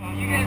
You guys